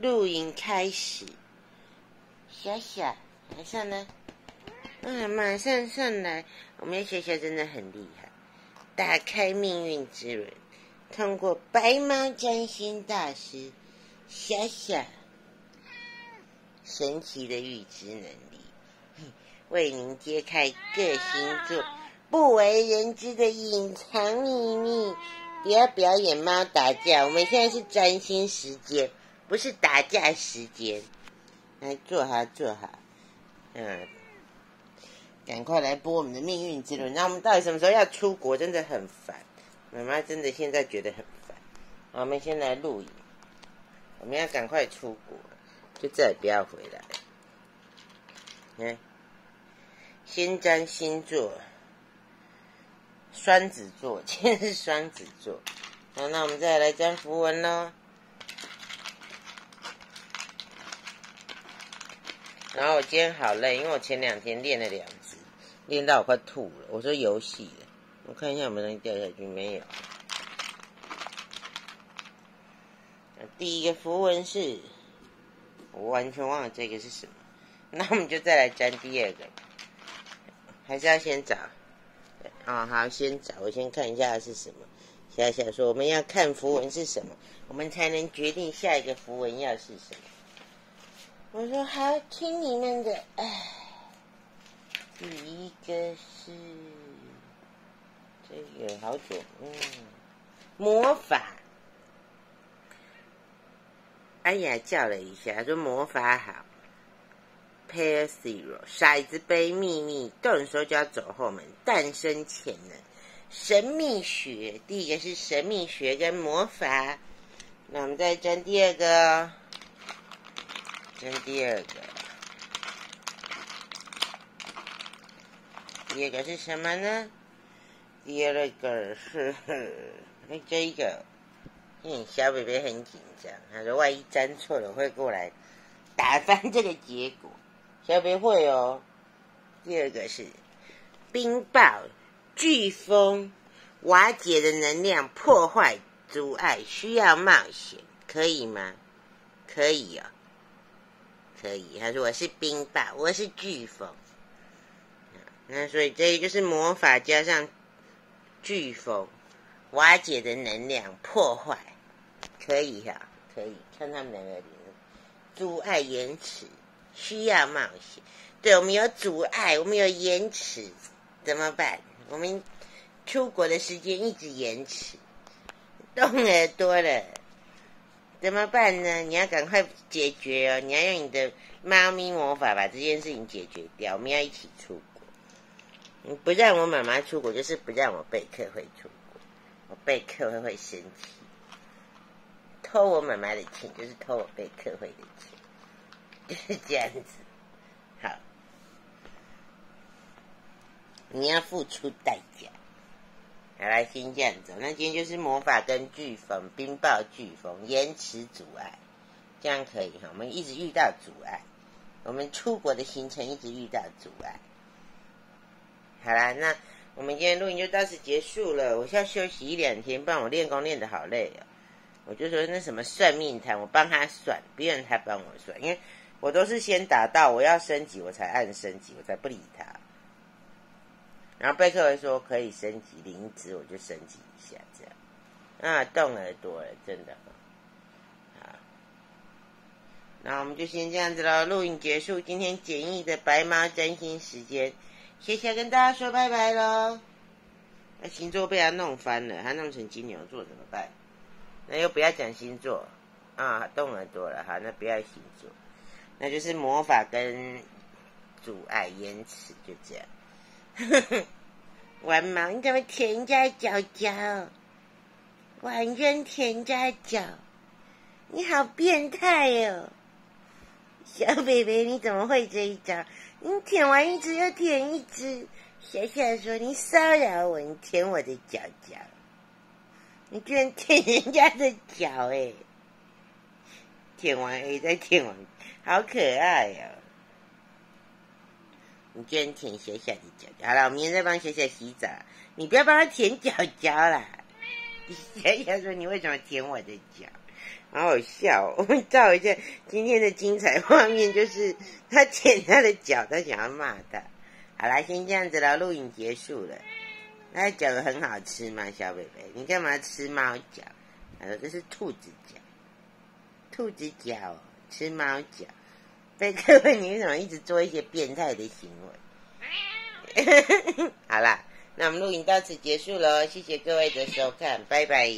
录影开始。小小，马上呢？嗯，马上上来。我们小小真的很厉害，打开命运之轮，通过白猫占星大师小小神奇的预知能力，为您揭开各星座不为人知的隐藏秘密。不要表演猫打架，我们现在是占星时间，不是打架时间。来坐好，坐好，嗯，赶快来播我们的命运之轮。那我们到底什么时候要出国？真的很烦，妈妈真的现在觉得很烦。我们先来录影，我们要赶快出国，就再也不要回来。嗯，先占星座。双子座，今天是双子座。好，那我们再来占符文喽。然后我今天好累，因为我前两天练了两只，练到我快吐了。我说游戏了，我看一下有没有东西掉下去，没有。第一个符文是，我完全忘了这个是什么。那我们就再来粘第二个，还是要先找。啊，好，先找我先看一下是什么。小小说我们要看符文是什么，我们才能决定下一个符文要是什么。我说好，听你们的。哎，第一个是这个好久，嗯，魔法。哎呀，叫了一下，说魔法好。Pair zero，骰子杯秘密，动手就要走后门，诞生潜能，神秘学，第一个是神秘学跟魔法，那我们再争第二个，争第二个，第二个是什么呢？第二个是，哎，这个，嗯，小北北很紧张，他说万一粘错了会过来打翻这个结果。小北会哦。第二个是冰雹、飓风、瓦解的能量、破坏、阻碍，需要冒险，可以吗？可以哦，可以。他说我是冰雹，我是飓风。那所以这就是魔法加上飓风，瓦解的能量，破坏，可以哈，可以。看他们两个阻碍延迟。需要冒险，对我们有阻碍，我们有延迟，怎么办？我们出国的时间一直延迟，动耳朵了，怎么办呢？你要赶快解决哦！你要用你的猫咪魔法把这件事情解决掉。我们要一起出国，你不让我妈妈出国，就是不让我贝克会出国，我贝克会会生气，偷我妈妈的钱就是偷我贝克会的钱。就是这样子，好，你要付出代价。好，来先这样子。那今天就是魔法跟飓风、冰雹、飓风、延迟阻碍，这样可以哈。我们一直遇到阻碍，我们出国的行程一直遇到阻碍。好啦，那我们今天录音就到此结束了。我需要休息一两天，不然我练功练的好累哦。我就说那什么算命摊，我帮他算，别人他帮我算，因为。我都是先达到我要升级，我才按升级，我才不理他。然后贝克说可以升级灵芝，我就升级一下，这样啊，动耳朵了，真的。好，那我们就先这样子喽，录影结束，今天简易的白猫占星时间，谢谢跟大家说拜拜喽。那星座被他弄翻了，他弄成金牛座怎么办？那又不要讲星座啊，动耳朵了哈，那不要星座。那就是魔法跟阻碍延迟，就这样。呵呵，你怎么舔人家脚脚？完全舔人家脚，你好变态哦！小贝贝，你怎么会这一招？你舔完一只又舔一只，小小说你骚扰我，你舔我的脚脚，你居然舔人家的脚哎！舔完 A 再舔完。好可爱呀！你居然舔小小的脚脚，好了，我明天再帮小小洗澡。你不要帮他舔脚脚啦！小小说：“你为什么舔我的脚？”好好笑！我们照一下今天的精彩画面，就是他舔他的脚，他想要骂他。好啦，先这样子了，录影结束了。那脚很好吃吗，小贝贝？你干嘛吃猫脚？他说这是兔子脚，兔子脚吃猫脚。所以，各位你为什么一直做一些变态的行为？好啦，那我们录影到此结束了，谢谢各位的收看，拜拜。